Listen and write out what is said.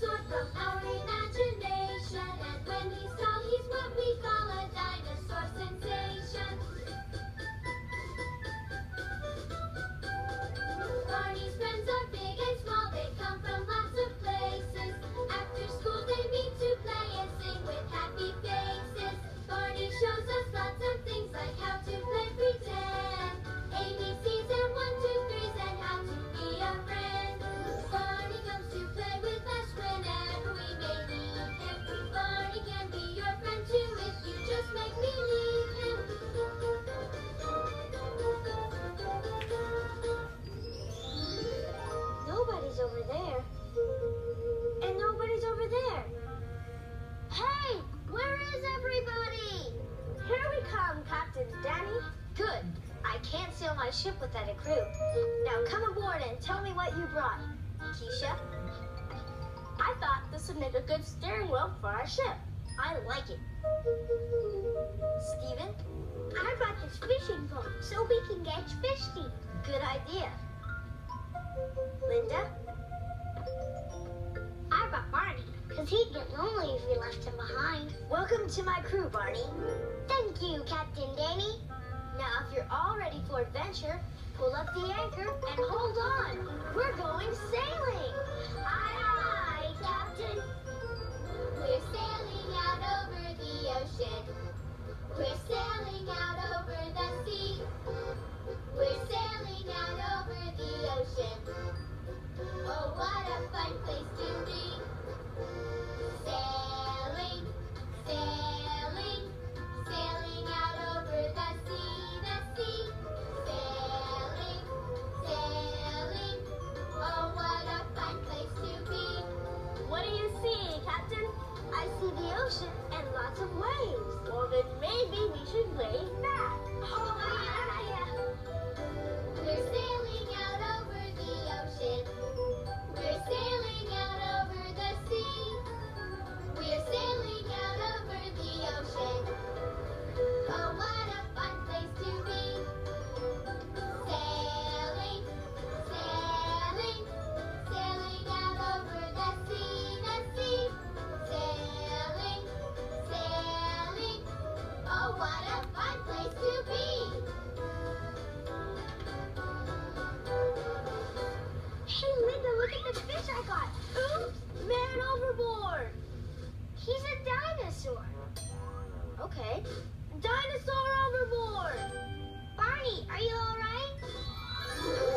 dinosaur from Nobody's over there. And nobody's over there. Hey, where is everybody? Here we come, Captain Danny. Good. I can't sail my ship without a crew. Now come aboard and tell me what you brought. Keesha? I thought this would make a good steering wheel for our ship. I like it. Steven? I brought this fishing pole so we can catch fish. Good idea. Linda? I brought Barney, because he'd get lonely if we left him behind. Welcome to my crew, Barney. Thank you, Captain Danny. Now, if you're all ready for adventure, pull up the anchor and hold on. We're going dinosaur. Okay. Dinosaur overboard! Barney, are you alright?